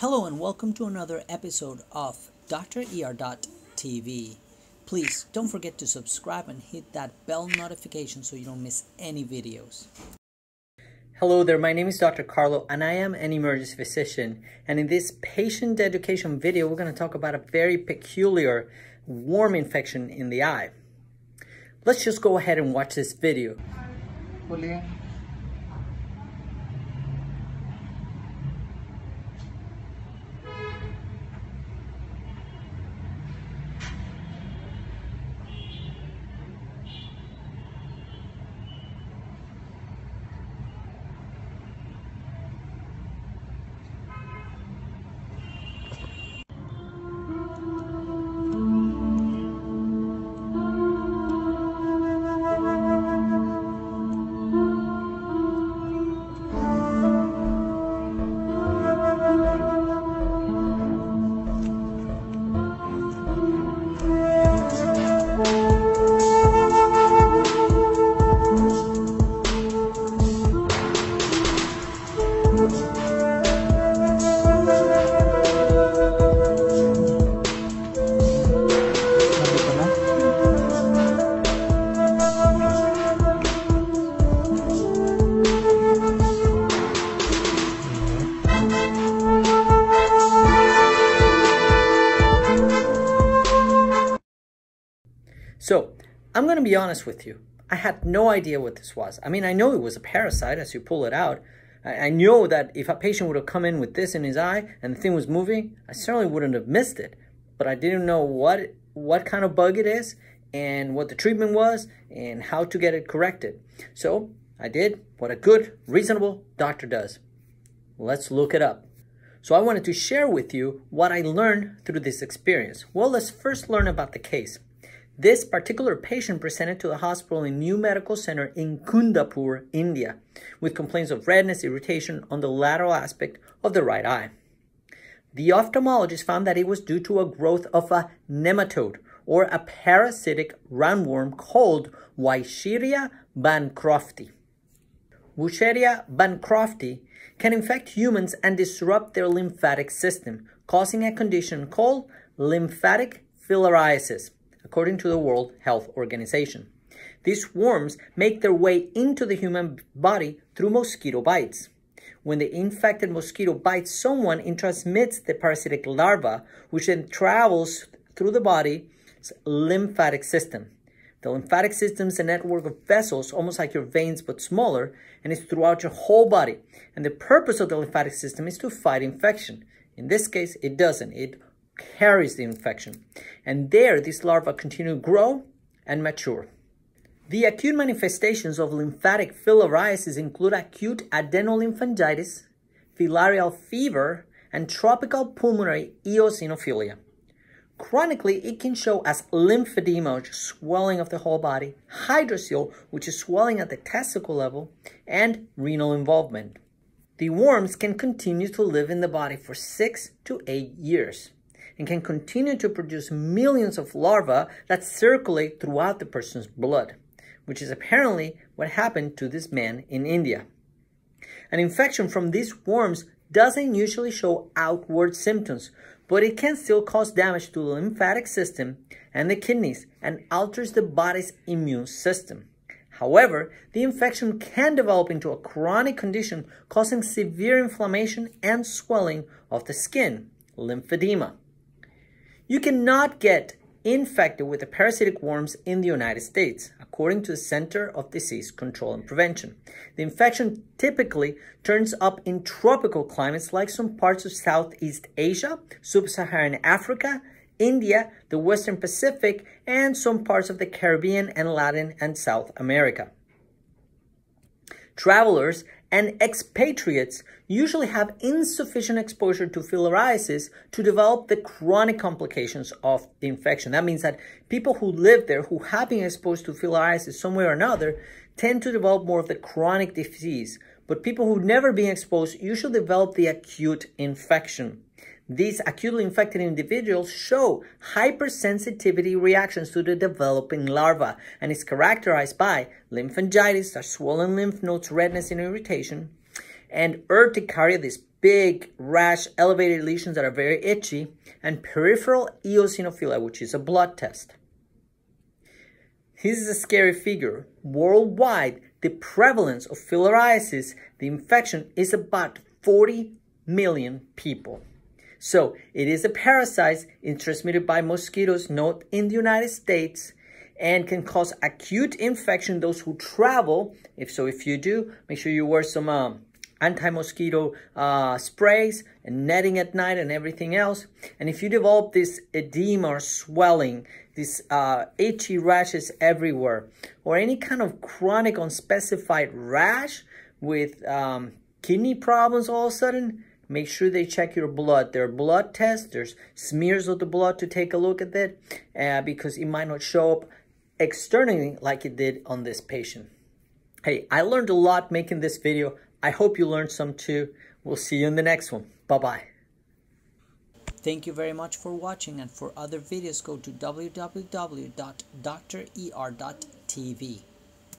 Hello and welcome to another episode of DrER.tv. Please don't forget to subscribe and hit that bell notification so you don't miss any videos. Hello there, my name is Dr. Carlo and I am an emergency physician. And in this patient education video, we're going to talk about a very peculiar warm infection in the eye. Let's just go ahead and watch this video. So, I'm going to be honest with you. I had no idea what this was. I mean, I know it was a parasite as you pull it out. I, I know that if a patient would have come in with this in his eye and the thing was moving, I certainly wouldn't have missed it. But I didn't know what what kind of bug it is and what the treatment was and how to get it corrected. So I did what a good, reasonable doctor does. Let's look it up. So I wanted to share with you what I learned through this experience. Well, let's first learn about the case. This particular patient presented to the hospital in New Medical Center in Kundapur, India, with complaints of redness, irritation on the lateral aspect of the right eye. The ophthalmologist found that it was due to a growth of a nematode, or a parasitic roundworm called Wuchereria bancrofti. Wuchereria bancrofti can infect humans and disrupt their lymphatic system, causing a condition called lymphatic filariasis according to the World Health Organization. These worms make their way into the human body through mosquito bites. When the infected mosquito bites someone, it transmits the parasitic larva, which then travels through the body's lymphatic system. The lymphatic system is a network of vessels, almost like your veins, but smaller, and it's throughout your whole body. And the purpose of the lymphatic system is to fight infection. In this case, it doesn't. It carries the infection. And there, these larvae continue to grow and mature. The acute manifestations of lymphatic filariasis include acute adenolymphangitis, filarial fever, and tropical pulmonary eosinophilia. Chronically, it can show as lymphedema, which is swelling of the whole body, hydrocele, which is swelling at the testicle level, and renal involvement. The worms can continue to live in the body for six to eight years and can continue to produce millions of larvae that circulate throughout the person's blood, which is apparently what happened to this man in India. An infection from these worms doesn't usually show outward symptoms, but it can still cause damage to the lymphatic system and the kidneys and alters the body's immune system. However, the infection can develop into a chronic condition causing severe inflammation and swelling of the skin, lymphedema. You cannot get infected with the parasitic worms in the United States, according to the Center of Disease Control and Prevention. The infection typically turns up in tropical climates like some parts of Southeast Asia, Sub-Saharan Africa, India, the Western Pacific, and some parts of the Caribbean and Latin and South America. Travelers and expatriates usually have insufficient exposure to filariasis to develop the chronic complications of the infection. That means that people who live there, who have been exposed to filariasis some way or another, tend to develop more of the chronic disease. But people who've never been exposed usually develop the acute infection. These acutely infected individuals show hypersensitivity reactions to the developing larva and is characterized by lymphangitis, swollen lymph nodes, redness and irritation, and urticaria, this big rash, elevated lesions that are very itchy, and peripheral eosinophilia, which is a blood test. This is a scary figure. Worldwide, the prevalence of filariasis, the infection, is about 40 million people. So it is a parasite transmitted by mosquitoes, not in the United States, and can cause acute infection those who travel. If so, if you do, make sure you wear some um, anti-mosquito uh, sprays and netting at night and everything else. And if you develop this edema or swelling, these uh, itchy rashes everywhere, or any kind of chronic unspecified rash with um, kidney problems all of a sudden, make sure they check your blood. There are blood tests, there's smears of the blood to take a look at it uh, because it might not show up externally like it did on this patient. Hey, I learned a lot making this video. I hope you learned some too. We'll see you in the next one. Bye-bye. Thank you very much for watching and for other videos go to www.drer.tv.